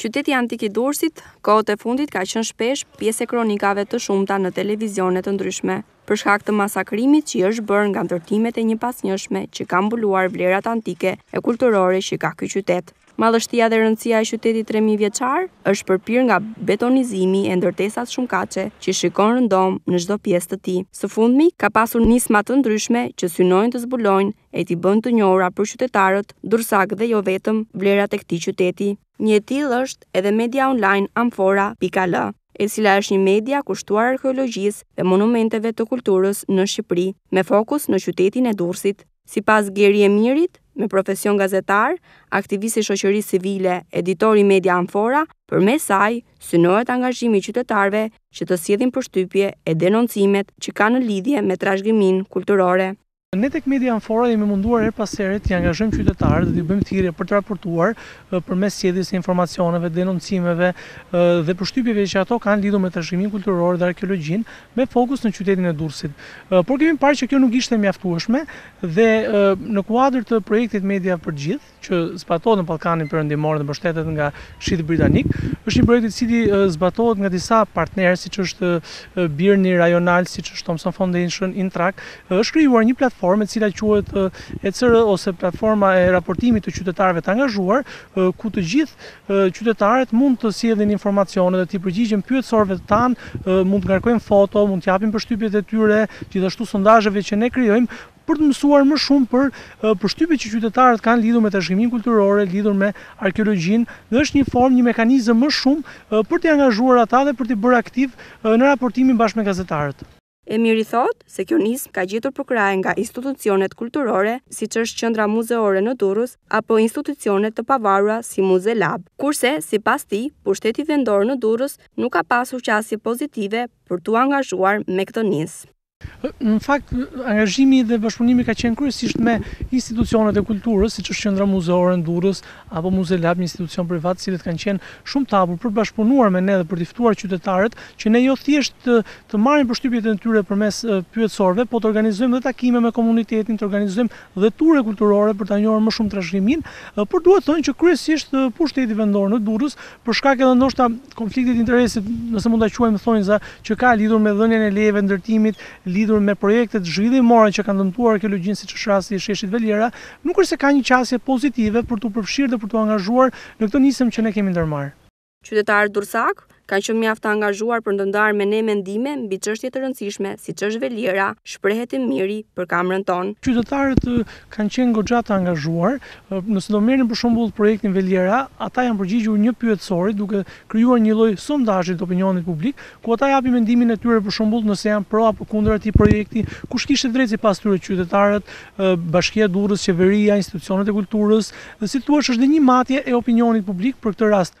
Qyteti antik i Durrësit, kohët e fundit ka qenë shpesh pjesë e kronikave të shumta në televizione të ndryshme, për shkak të masakrimit që i është bërë nga ndërtimet e njëpasnjëshme që kanë mbuluar vlerat antike e kulturore që ka ky qytet. Madhështia dhe rëndësia e qytetit tre mijë vjeçar është përpirë nga betonizimi e ndërtesat shumëkatëshe që shikon rëndom në çdo pjesë të tij. Së fundmi, ka pasur nisma të ndryshme që synojnë të zbulojnë e t'i bëjnë të njohura për qytetarët durrësakë dhe jo vetëm, vlerat e këtij qyteti. Një e tillë është edhe media online Amfora pika al, e cila është një media kushtuar arkeologjisë dhe monumenteve të kulturës në Shqipëri, me fokus në qytetin e Durrësit. Sipas Geri Emirit, me profesion gazetar, aktivist i shoqërisë civile, editor i media Amfora, përmes saj synohet angazhimi i qytetarëve që të sjellin përshtypje e denoncimet që kanë në lidhje me trashëgiminë kulturore. Ne tek Media Amfora jemi munduar herë pas here t'i angazhojmë qytetarët dhe t'i bëjmë thirrje për të raportuar përmes sjelljes së informacioneve, denoncimeve dhe përshtypjeve që ato kanë lidhur me trashëgiminë kulturore dhe arkeologjinë, me fokus në qytetin e Durrësit. Por kemi parë që kjo nuk ishte e mjaftueshme dhe në kuadër të projektit Media për të gjithë, që zbatohet në Ballkanin Perëndimor dhe mbështetet nga Këshilli Britanik, është një projekt i cili zbatohet nga disa partnerë, siç është BIRN-i rajonal, siç është Thomson Foundation, Intrak. Është krijuar një platformë e cila quhet ECR ose Platforma e Raportimit të Qytetarëve të Angazhuar, ku të gjithë qytetarët mund të sjellin informacione dhe t'i përgjigjen pyetësorëve tanë, mund të ngarkojnë foto, mund të japin përshtypjet e tyre, gjithashtu sondazheve që ne krijojmë, për të mësuar më shumë për përshtypjet që qytetarët kanë lidhur me trashëgiminë kulturore, lidhur me arkeologjinë dhe është një formë, një mekanizëm më shumë për t'i angazhuar ata dhe për t'i bërë aktivë në raportimin bashkë me gazetarët. Emiri thotë se kjo nismë ka gjetur përkrahje nga institucionet kulturore siç është Qendra Muzeore në Durrës apo institucione të pavarura si Muze Lab. Kurse, sipas tij, pushteti vendor në Durrës nuk ka pasur qasje pozitive për t'u angazhuar me këtë nismë. Në fakt, angazhimi dhe bashkëpunimi ka qenë kryesisht me institucionet e kulturës, siç është Qendra Muzeore në Durrës apo Muze Lab, një institucion privat, të cilat kanë qenë shumë të hapur për të bashkëpunuar me ne dhe për t'i ftuar qytetarët, që ne jo thjesht të të marrim përshtypjet e tyre përmes pyetësorëve, po të organizojmë dhe takime me komunitetin, të organizojmë dhe ture kulturore për ta njohur më shumë trashëgiminë, por duhet thënë që kryesisht pushteti vendor në Durrës për shkak edhe ndoshta konfliktit të interesit, nëse mund ta quajmë në thonjëza, që ka lidhur me dhënien e lejeve ndërtimit, lidhur me projektet zhvillimore që kanë dëmtuar arkeologjinë siç është rasti i sheshit Veliera, nuk është se ka një qasje pozitive për t'u përfshirë dhe për t'u angazhuar në këtë nisëm që ne kemi ndërmarrë. Qytetarët durrsakë kanë qenë mjaft të angazhuar për të ndarë me ne mendime mbi çështje të rëndësishme siç është Veliera, shprehet Emiri për kamerën tonë. Qytetarët kanë qenë goxha të angazhuar. Nëse do merrni për shembull projektin Veliera, ata janë përgjigjur një pyetësori duke krijuar një lloj sondazhi të opinionit publik, ku ata japin mendimin e tyre për shembull nëse janë pro apo kundër atij projekti, kush kishte drejtë sipas tyre, qytetarët, Bashkia e Durrës, qeveria, institucionet e kulturës, dhe si të thuash është dhe një matje e opinionit publik për këtë rast.